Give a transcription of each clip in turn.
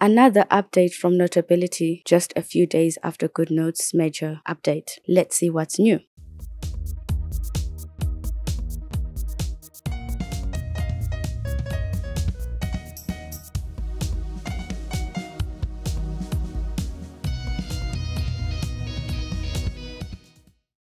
Another update from Notability just a few days after GoodNotes major update. Let's see what's new.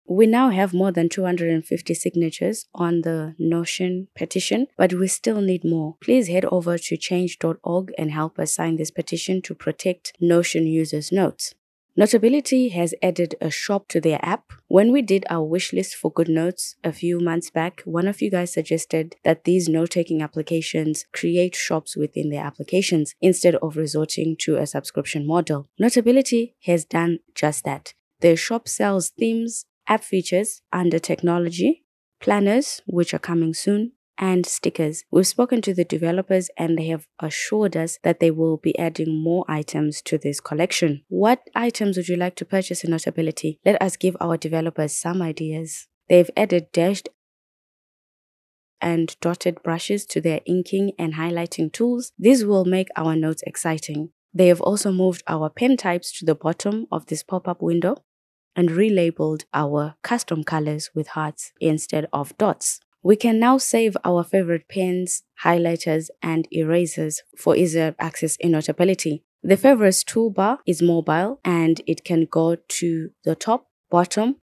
We now have more than 250 signatures on the Notion petition, but we still need more. Please head over to change.org and help us sign this petition to protect Notion users' notes. Notability has added a shop to their app. When we did our wish list for GoodNotes a few months back, one of you guys suggested that these note taking applications create shops within their applications instead of resorting to a subscription model. Notability has done just that. Their shop sells themes, app features under technology, planners, which are coming soon, and stickers. We've spoken to the developers and they have assured us that they will be adding more items to this collection. What items would you like to purchase in Notability? Let us give our developers some ideas. They've added dashed and dotted brushes to their inking and highlighting tools. These will make our notes exciting. They have also moved our pen types to the bottom of this pop-up window and relabeled our custom colors with hearts instead of dots. We can now save our favorite pens, highlighters, and erasers for easier access in Notability. The favorites toolbar is mobile and it can go to the top, bottom,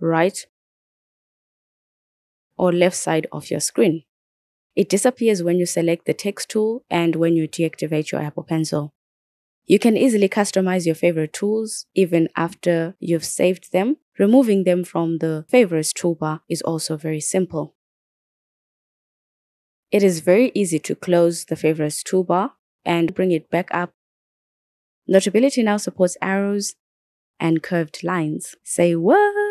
right, or left side of your screen. It disappears when you select the text tool and when you deactivate your Apple Pencil. You can easily customize your favorite tools even after you've saved them. Removing them from the favorites toolbar is also very simple. It is very easy to close the favorites toolbar and bring it back up. Notability now supports arrows and curved lines. Say what?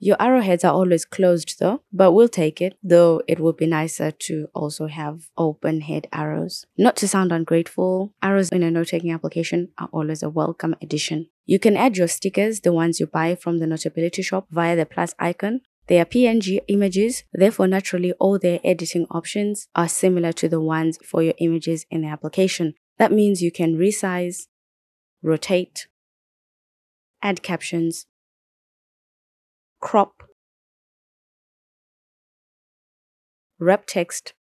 Your arrowheads are always closed though, but we'll take it, though it would be nicer to also have open head arrows. Not to sound ungrateful, arrows in a note-taking application are always a welcome addition. You can add your stickers, the ones you buy from the Notability shop via the plus icon. They are PNG images, therefore naturally all their editing options are similar to the ones for your images in the application. That means you can resize, rotate, add captions, crop, wrap text,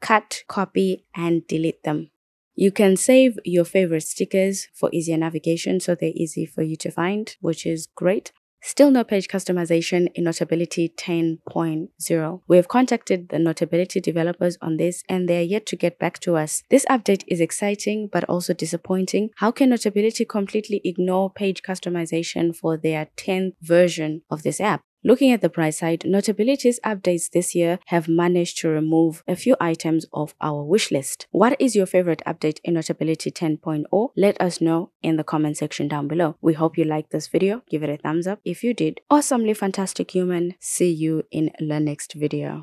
cut, copy, and delete them. You can save your favorite stickers for easier navigation so they're easy for you to find, which is great. Still no page customization in Notability 10.0. We have contacted the Notability developers on this and they are yet to get back to us. This update is exciting but also disappointing. How can Notability completely ignore page customization for their 10th version of this app? Looking at the bright side, Notability's updates this year have managed to remove a few items of our wish list. What is your favorite update in Notability 10.0? Let us know in the comment section down below. We hope you liked this video. Give it a thumbs up if you did. Awesomely fantastic human. See you in the next video.